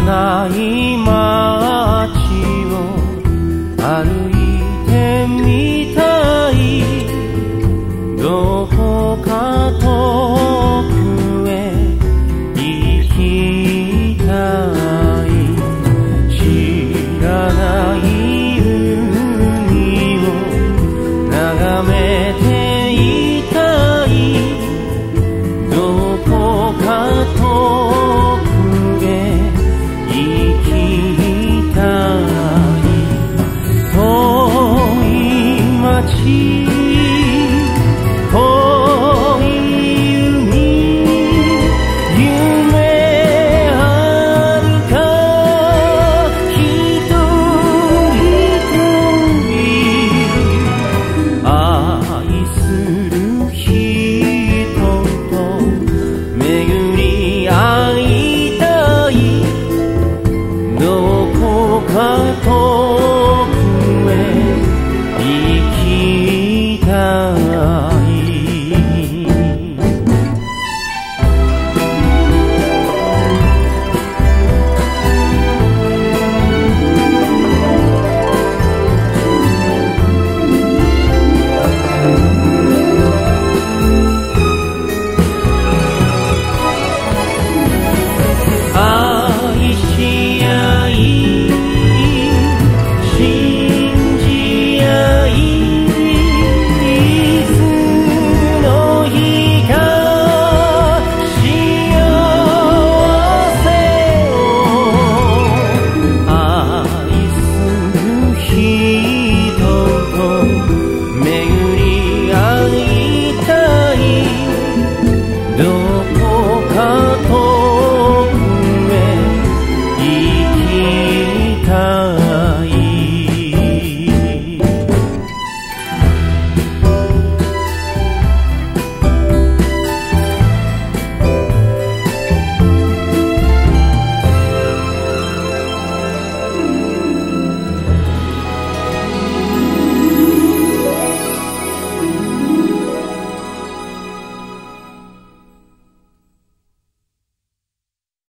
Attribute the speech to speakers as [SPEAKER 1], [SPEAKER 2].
[SPEAKER 1] ない街を歩い ti.